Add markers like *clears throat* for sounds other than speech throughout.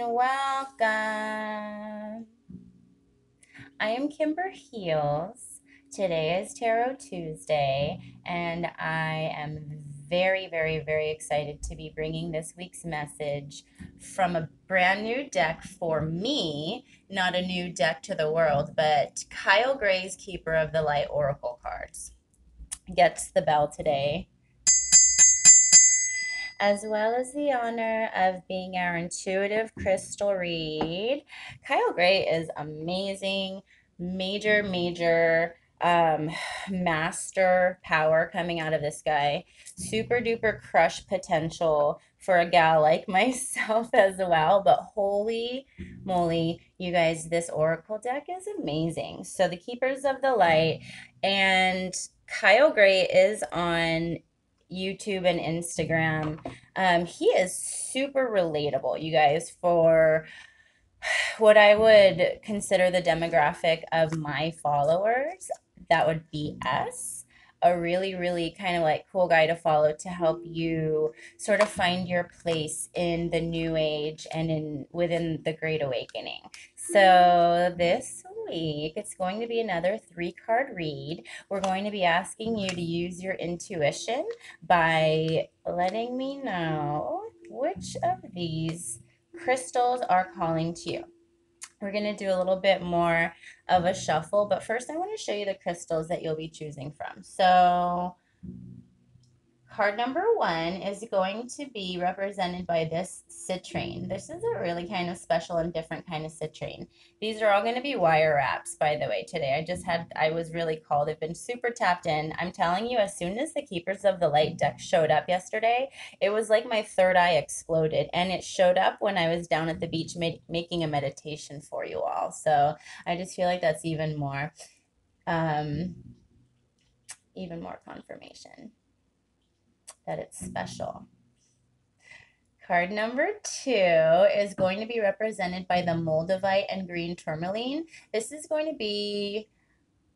and welcome. I am Kimber Heals. Today is Tarot Tuesday, and I am very, very, very excited to be bringing this week's message from a brand new deck for me, not a new deck to the world, but Kyle Gray's Keeper of the Light Oracle cards gets the bell today as well as the honor of being our intuitive crystal read. Kyle Gray is amazing, major, major um, master power coming out of this guy. Super duper crush potential for a gal like *laughs* myself as well. But holy moly, you guys, this Oracle deck is amazing. So the Keepers of the Light and Kyle Gray is on YouTube and Instagram. Um, he is super relatable, you guys, for what I would consider the demographic of my followers. That would be us. A really, really kind of like cool guy to follow to help you sort of find your place in the new age and in within the Great Awakening. So this week, it's going to be another three card read. We're going to be asking you to use your intuition by letting me know which of these crystals are calling to you. We're going to do a little bit more of a shuffle, but first I want to show you the crystals that you'll be choosing from. So Card number one is going to be represented by this citrine. This is a really kind of special and different kind of citrine. These are all going to be wire wraps, by the way, today. I just had, I was really called. They've been super tapped in. I'm telling you, as soon as the Keepers of the Light deck showed up yesterday, it was like my third eye exploded. And it showed up when I was down at the beach making a meditation for you all. So I just feel like that's even more, um, even more confirmation that it's special. Card number two is going to be represented by the Moldavite and green tourmaline. This is going to be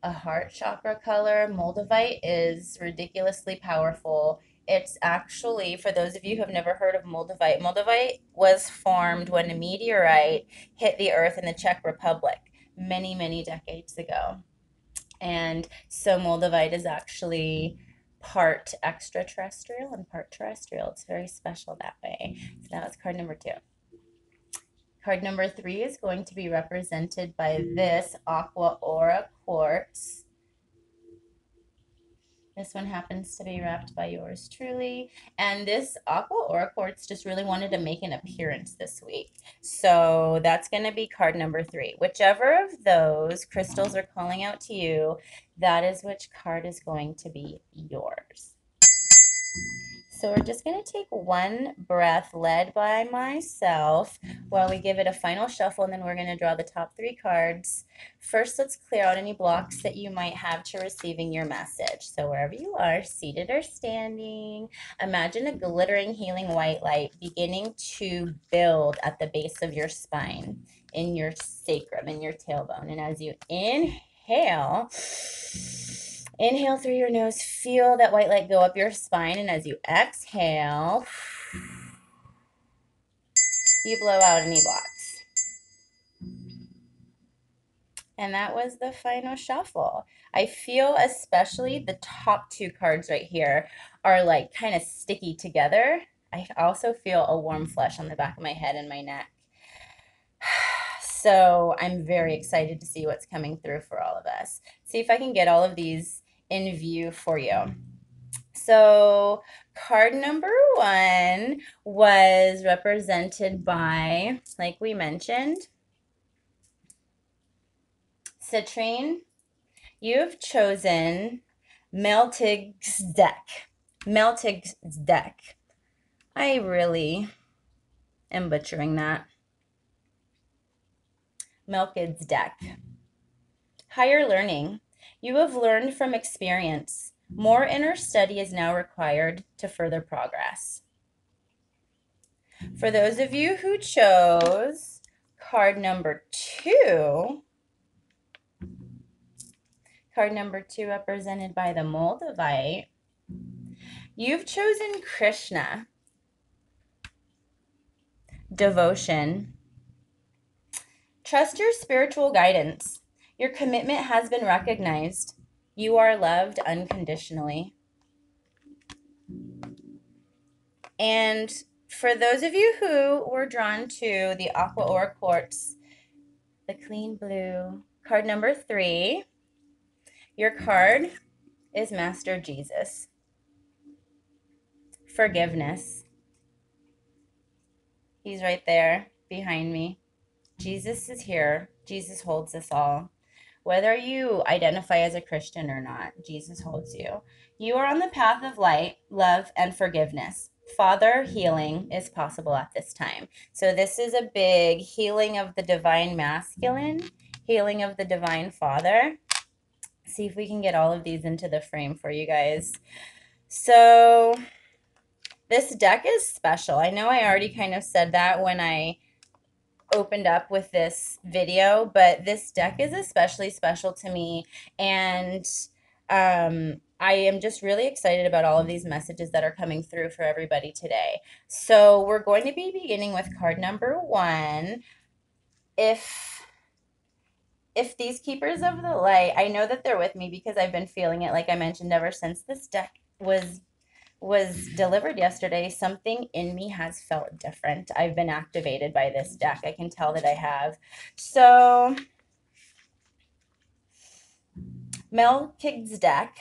a heart chakra color. Moldavite is ridiculously powerful. It's actually, for those of you who have never heard of Moldavite, Moldavite was formed when a meteorite hit the earth in the Czech Republic many, many decades ago. And so Moldavite is actually part extraterrestrial and part terrestrial. It's very special that way. So that was card number two. Card number three is going to be represented by this Aqua Aura Quartz. This one happens to be wrapped by yours truly. And this Aqua Aura Quartz just really wanted to make an appearance this week. So that's going to be card number three. Whichever of those crystals are calling out to you, that is which card is going to be yours. So we're just going to take one breath led by myself while we give it a final shuffle, and then we're going to draw the top three cards. First, let's clear out any blocks that you might have to receiving your message. So wherever you are, seated or standing, imagine a glittering healing white light beginning to build at the base of your spine, in your sacrum, in your tailbone. And as you inhale, Inhale through your nose. Feel that white light go up your spine. And as you exhale, you blow out any blocks. And that was the final shuffle. I feel especially the top two cards right here are like kind of sticky together. I also feel a warm flush on the back of my head and my neck. *sighs* So I'm very excited to see what's coming through for all of us. See if I can get all of these in view for you. So, card number one was represented by, like we mentioned, Citrine. You've chosen Meltig's deck. Meltig's deck. I really am butchering that. Melkid's deck. Higher learning. You have learned from experience. More inner study is now required to further progress. For those of you who chose card number two, card number two represented by the Moldavite, You've chosen Krishna, devotion. Trust your spiritual guidance. Your commitment has been recognized. You are loved unconditionally. And for those of you who were drawn to the Aqua Aura Quartz, the clean blue, card number three, your card is Master Jesus. Forgiveness. He's right there behind me. Jesus is here. Jesus holds us all. Whether you identify as a Christian or not, Jesus holds you. You are on the path of light, love, and forgiveness. Father healing is possible at this time. So, this is a big healing of the divine masculine, healing of the divine father. See if we can get all of these into the frame for you guys. So, this deck is special. I know I already kind of said that when I opened up with this video, but this deck is especially special to me. And um, I am just really excited about all of these messages that are coming through for everybody today. So we're going to be beginning with card number one. If if these keepers of the light, I know that they're with me because I've been feeling it, like I mentioned, ever since this deck was was delivered yesterday, something in me has felt different. I've been activated by this deck. I can tell that I have. So, Melkig's deck,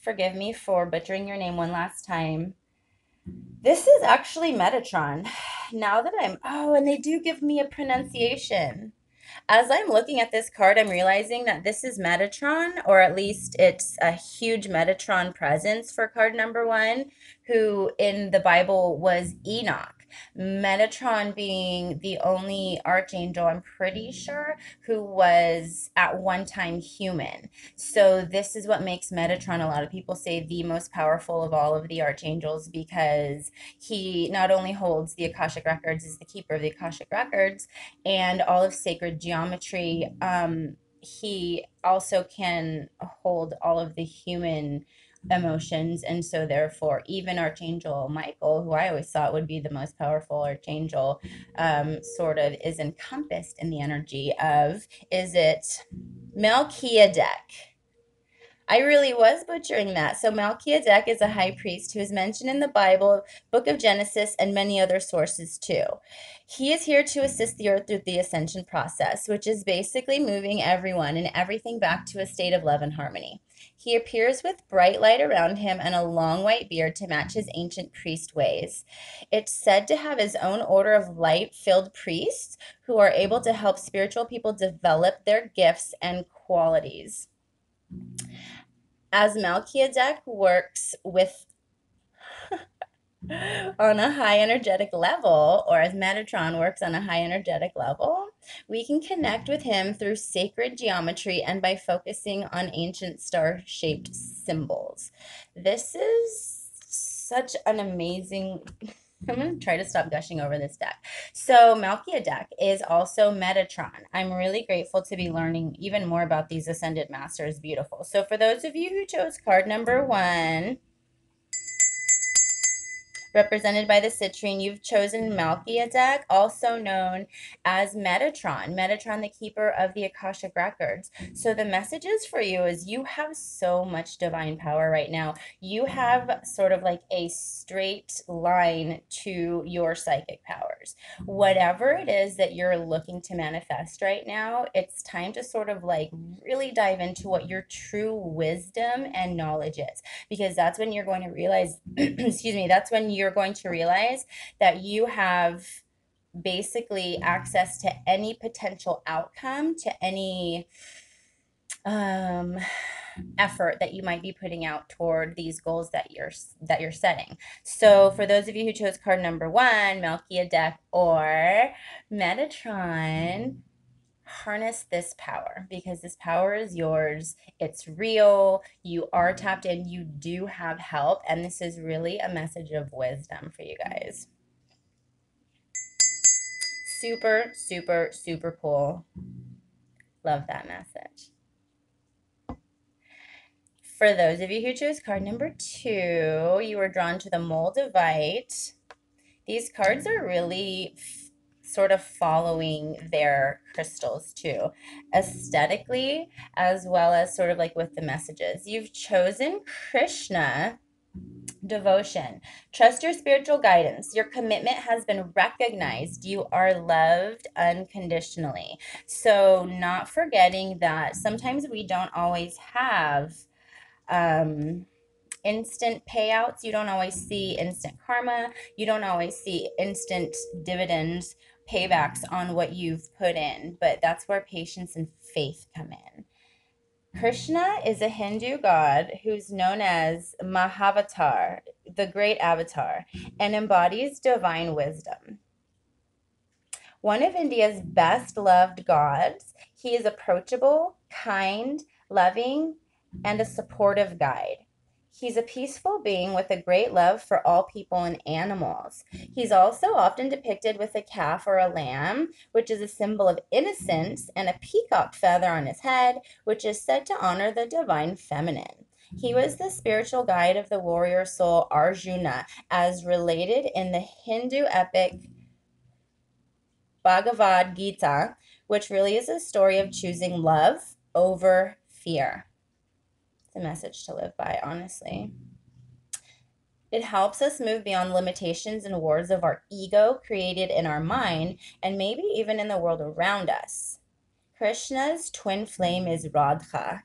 forgive me for butchering your name one last time. This is actually Metatron. *sighs* Now that I'm, oh, and they do give me a pronunciation. As I'm looking at this card, I'm realizing that this is Metatron, or at least it's a huge Metatron presence for card number one, who in the Bible was Enoch. Metatron being the only archangel, I'm pretty sure, who was at one time human. So, this is what makes Metatron, a lot of people say, the most powerful of all of the archangels because he not only holds the Akashic Records, is the keeper of the Akashic Records and all of sacred geometry. Um, he also can hold all of the human emotions. And so therefore even archangel michael who i always thought would be the most powerful archangel um, sort of is encompassed in the energy of is it melchizedek I really was butchering that. So Melchizedek is a high priest who is mentioned in the Bible, Book of Genesis, and many other sources too. He is here to assist the earth through the ascension process, which is basically moving everyone and everything back to a state of love and harmony. He appears with bright light around him and a long white beard to match his ancient priest ways. It's said to have his own order of light filled priests who are able to help spiritual people develop their gifts and qualities. As Melchizedek works with *laughs* on a high energetic level, or as Metatron works on a high energetic level, we can connect with him through sacred geometry and by focusing on ancient star shaped symbols. This is such an amazing. I'm going to try to stop gushing over this deck. So, Malkia deck is also Metatron. I'm really grateful to be learning even more about these Ascended Masters. Beautiful. So, for those of you who chose card number one, represented by the citrine, you've chosen Melchizedek, also known as Metatron, Metatron, the keeper of the Akashic Records. Mm-hmm. So the messages for you is you have so much divine power right now. You have sort of like a straight line to your psychic powers. Mm-hmm. Whatever it is that you're looking to manifest right now, it's time to sort of like really dive into what your true wisdom and knowledge is because that's when you're going to realize *clears throat* excuse me, that's when you're you're going to realize that you have basically access to any potential outcome, to any um, effort that you might be putting out toward these goals that you're that you're setting. So for those of you who chose card number one, Melchizedek or Metatron, harness this power because this power is yours. It's real. You are mm-hmm. tapped in. You do have help. And this is really a message of wisdom for you guys. Super, super, super cool. Love that message. For those of you who chose card number two, you were drawn to the Moldavite. These cards are really sort of following their crystals too, aesthetically, as well as sort of like with the messages. You've chosen Krishna devotion. Trust your spiritual guidance. Your commitment has been recognized. You are loved unconditionally. So, not forgetting that sometimes we don't always have um, instant payouts. You don't always see instant karma. You don't always see instant dividends, paybacks on what you've put in. But that's where patience and faith come in. Krishna is a Hindu god who's known as Mahavatar, the great avatar, and embodies divine wisdom. One of India's best loved gods, he is approachable, kind, loving, and a supportive guide. He's a peaceful being with a great love for all people and animals. He's mm-hmm. also often depicted with a calf or a lamb, which is a symbol of innocence, and a peacock feather on his head, which is said to honor the divine feminine. He was mm-hmm. the spiritual guide of the warrior soul Arjuna, as related in the Hindu epic Bhagavad Gita, which really is a story of choosing love over fear the message to live by, honestly. It helps us move beyond limitations and wars of our ego created in our mind and maybe even in the world around us. Krishna's twin flame is Radha.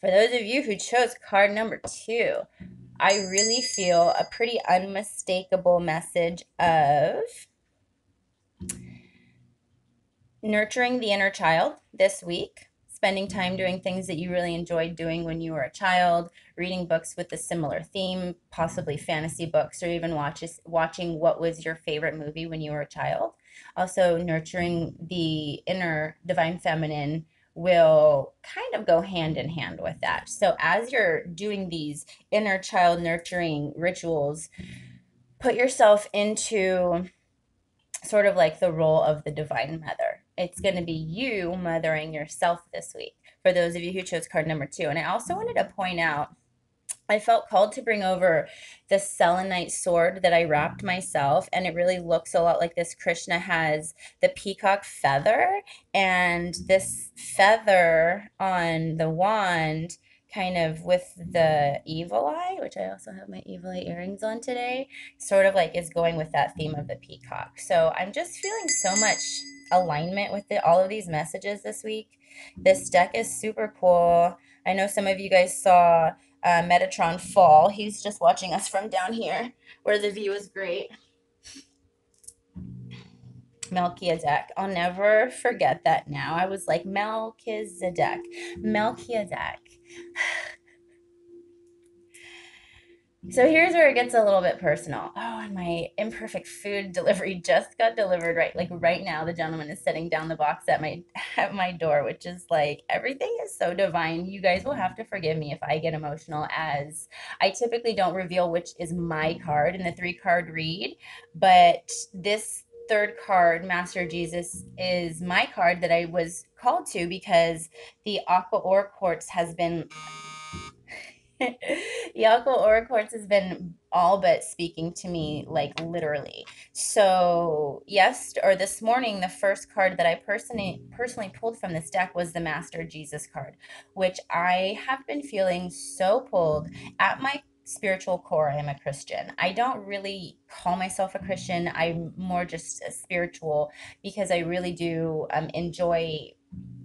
For those of you who chose card number two, I really feel a pretty unmistakable message of nurturing the inner child this week spending time doing things that you really enjoyed doing when you were a child, reading books with a similar theme, possibly fantasy books, or even watches, watching what was your favorite movie when you were a child. Also, nurturing the inner divine feminine will kind of go hand in hand with that. So, as you're doing these inner child nurturing rituals, put yourself into sort of like the role of the divine mother it's going to be you mothering yourself this week for those of you who chose card number two. And I also wanted to point out I felt called to bring over the selenite sword that I wrapped myself, and it really looks a lot like this. Krishna has the peacock feather, and this feather on the wand kind of with the evil eye, which I also have my evil eye earrings on today, sort of like is going with that theme of the peacock. So I'm just feeling so much alignment with the, all of these messages this week. This deck is super cool. I know some of you guys saw uh, Metatron fall. He's just watching us from down here where the view is great. Melchizedek. I'll never forget that now. I was like, Melchizedek. Melchizedek. *sighs* So here's where it gets a little bit personal. Oh, and my imperfect food delivery just got delivered right like right now. The gentleman is setting down the box at my *laughs* at my door, which is like everything is so divine. You guys will have to forgive me if I get emotional as I typically don't reveal which is my card in the three card read, but this third card, Master Jesus, is my card that I was called to because the Aqua Aura Quartz has been Yako Aura Quartz has been all but speaking to me, like literally. So yes, or this morning, the first card that I personally personally pulled from this deck was the Master Jesus card, which I have been feeling so pulled at my spiritual core. I am a Christian. I don't really call myself a Christian. I'm more just a spiritual because I really do um, enjoy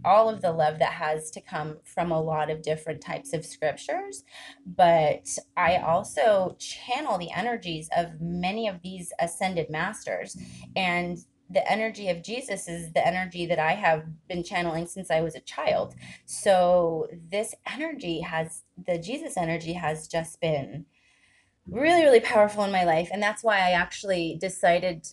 all of the love that has to come from a lot of different types of scriptures. But I also channel the energies of many of these ascended masters. And the energy of Jesus is the energy that I have been channeling since I was a child. So this energy has, the Jesus energy has just been really, really powerful in my life. And that's why I actually decided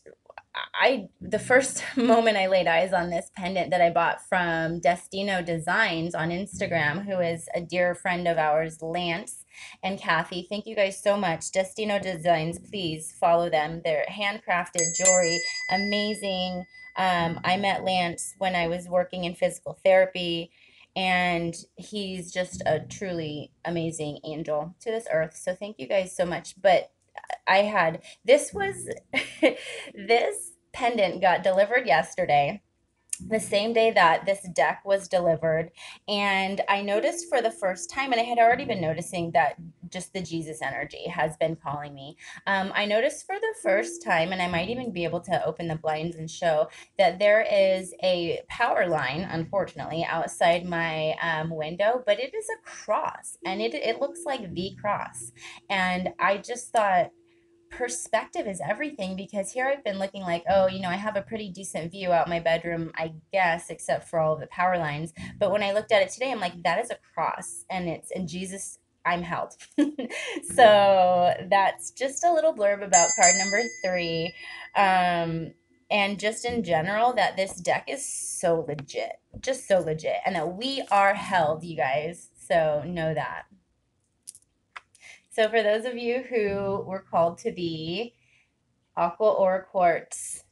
I the first *laughs* moment I laid eyes on this pendant that I bought from Destino Designs on Instagram, who is a dear friend of ours, Lance and Kathy. Thank you guys so much. Destino Designs, please follow them. They're handcrafted jewelry, amazing. Um, I met Lance when I was working in physical therapy and he's just a truly amazing angel to this earth. So thank you guys so much. But I had. This was *laughs* this pendant got delivered yesterday the same day that this deck was delivered. And i noticed for the first time and i had already been noticing that just the jesus energy has been calling me um, i noticed for the first time and i might even be able to open the blinds and show that there is a power line unfortunately outside my um, window but it is a cross and it, it looks like the cross. And i just thought perspective is everything because here I've been looking like, oh, you know, I have a pretty decent view out my bedroom, I guess, except for all of the power lines. But when I looked at it today, I'm like, that is a cross and it's and Jesus. I'm held. *laughs* so that's just a little blurb about card number three. Um, and just in general, that this deck is so legit, just so legit, and that we are held, you guys. So know that. So for those of you who were called to be Aqua Aura Quartz,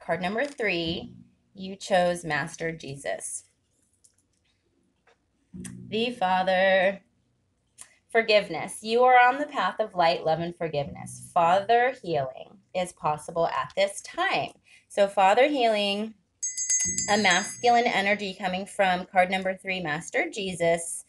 card number three, you chose Master Jesus. The Father. Forgiveness. You are on the path of light, love, and forgiveness. Father healing is possible at this time. So, Father healing, a masculine energy coming from card number three, Master Jesus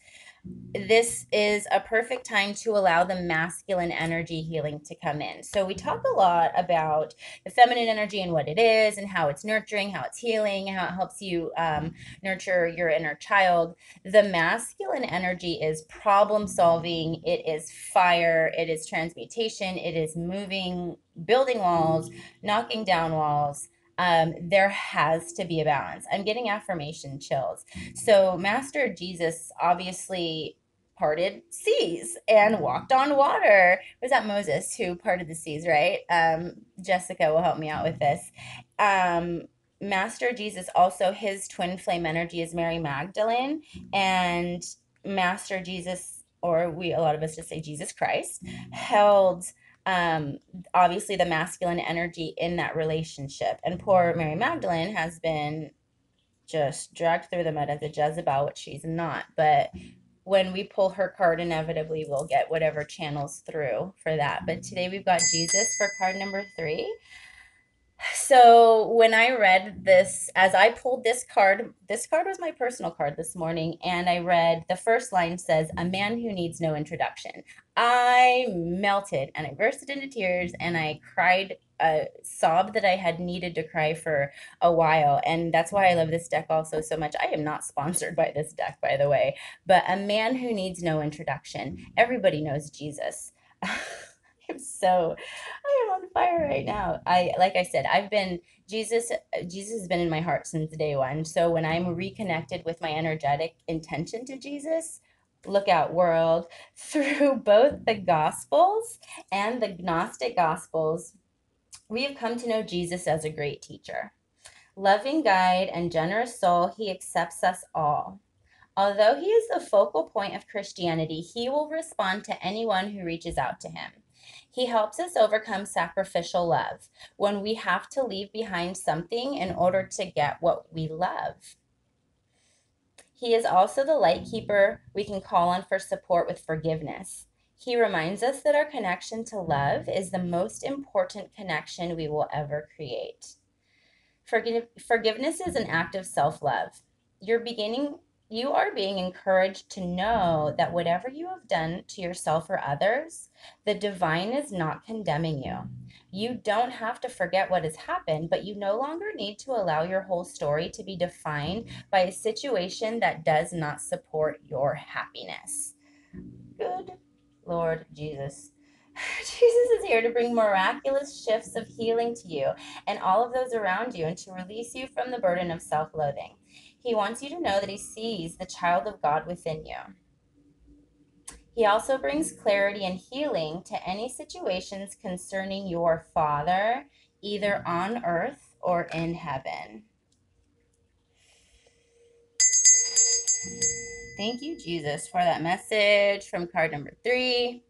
this is a perfect time to allow the masculine energy healing to come in. So, we talk a lot about the feminine energy and what it is, and how it's nurturing, how it's healing, how it helps you um, nurture your inner child. The masculine energy is problem solving, it is fire, it is transmutation, it is moving, building walls, knocking down walls um, there has to be a balance. I'm getting affirmation chills. So, Master Jesus obviously parted seas and walked on water. Was that Moses who parted the seas, right? Um, Jessica will help me out with this. Um, Master Jesus also, his twin flame energy is Mary Magdalene, and Master Jesus, or we, a lot of us just say Jesus Christ, held um, obviously the masculine energy in that relationship. And poor Mary Magdalene has been just dragged through the mud as a Jezebel, which she's not. But when we pull her card, inevitably we'll get whatever channels through for that. But today we've got Jesus for card number three. So when I read this, as I pulled this card, this card was my personal card this morning, and I read the first line says, A man who needs no introduction. I melted and I bursted into tears and I cried a sob that I had needed to cry for a while. And that's why I love this deck also so much. I am not sponsored by this deck, by the way, but a man who needs no introduction. Everybody knows Jesus. *laughs* I'm so I am on fire right now. I like I said, I've been Jesus Jesus has been in my heart since day one. So when I'm reconnected with my energetic intention to Jesus, look out world, *laughs* through both the gospels and the Gnostic gospels, we have come to know Jesus as a great teacher. Loving guide and generous soul, he accepts us all. Although he is the focal point of Christianity, he will respond to anyone who reaches out to him. He helps us overcome sacrificial love when we have to leave behind something in order to get what we love. He is also the light keeper we can call on for support with forgiveness. He reminds us that our connection to love is the most important connection we will ever create. Forgive- forgiveness is an act of self love. You're beginning you are being encouraged to know that whatever you have done to yourself or others, the divine is not condemning you. You don't have to forget what has happened, but you no longer need to allow your whole story to be defined by a situation that does not support your happiness. Good Lord Jesus. *sighs* Jesus is here to bring miraculous shifts of healing to you and all of those around you and to release you from the burden of self loathing. He wants you to know that He sees the child of God within you. He also brings clarity and healing to any situations concerning your Father, either on earth or in heaven. Thank you, Jesus, for that message from card number three.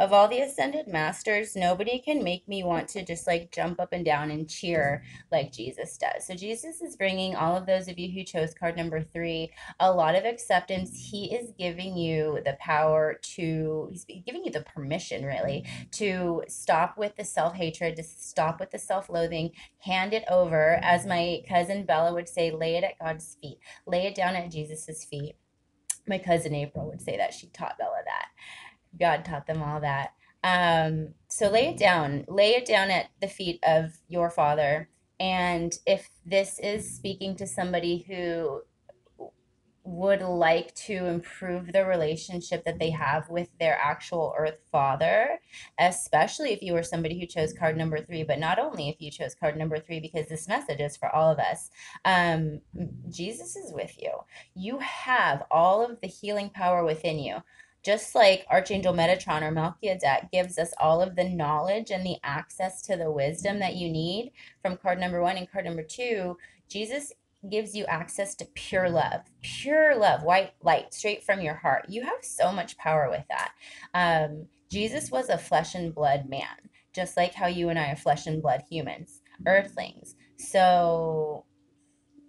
Of all the ascended masters, nobody can make me want to just like jump up and down and cheer like Jesus does. So Jesus is bringing all of those of you who chose card number three a lot of acceptance. He is giving you the power to, he's giving you the permission really to stop with the self hatred, to stop with the self loathing, hand it over. As my cousin Bella would say, lay it at God's feet, lay it down at Jesus's feet. My cousin April would say that she taught Bella that. God taught them all that. Um, so lay it down, lay it down at the feet of your father. And if this is speaking to somebody who would like to improve the relationship that they have with their actual earth father, especially if you were somebody who chose card number three, but not only if you chose card number three, because this message is for all of us. Um, Jesus is with you. You have all of the healing power within you. Just like Archangel Metatron or Melchizedek gives us all of the knowledge and the access to the wisdom that you need from card number one and card number two, Jesus gives you access to pure love, pure love, white light straight from your heart. You have so much power with that. Um, Jesus was a flesh and blood man, just like how you and I are flesh and blood humans, earthlings. So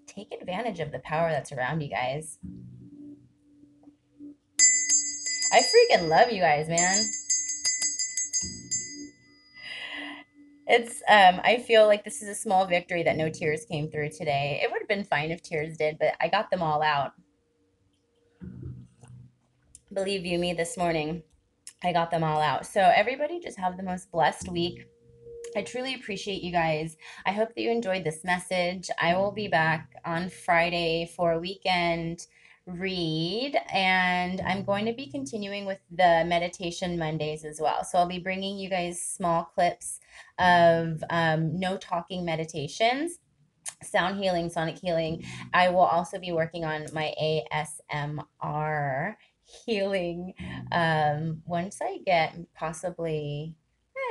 take advantage of the power that's around you guys. I freaking love you guys, man. It's um I feel like this is a small victory that no tears came through today. It would have been fine if tears did, but I got them all out. Believe you me this morning, I got them all out. So everybody just have the most blessed week. I truly appreciate you guys. I hope that you enjoyed this message. I will be back on Friday for a weekend read and I'm going to be continuing with the meditation Mondays as well. So I'll be bringing you guys small clips of um, no talking meditations sound healing, sonic healing. I will also be working on my ASMR healing um, once I get possibly,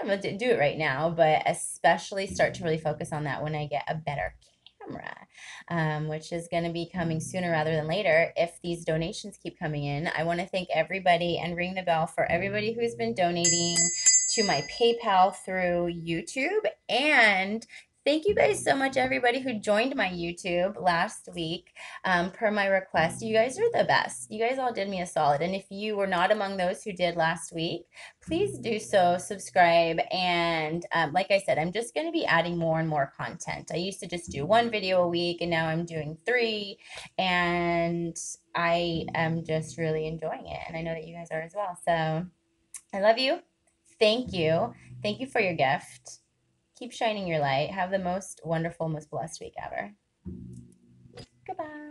I'm to do it right now, but especially start to really focus on that when I get a better camera, um, which is going to be coming sooner rather than later if these donations keep coming in. I want to thank everybody and ring the bell for everybody who's been donating to my PayPal through YouTube and Thank you guys so much, everybody who joined my YouTube last week um, per my request. You guys are the best. You guys all did me a solid. And if you were not among those who did last week, please do so, subscribe. And um, like I said, I'm just going to be adding more and more content. I used to just do one video a week, and now I'm doing three. And I am just really enjoying it. And I know that you guys are as well. So I love you. Thank you. Thank you for your gift. Keep shining your light. Have the most wonderful, most blessed week ever. Goodbye.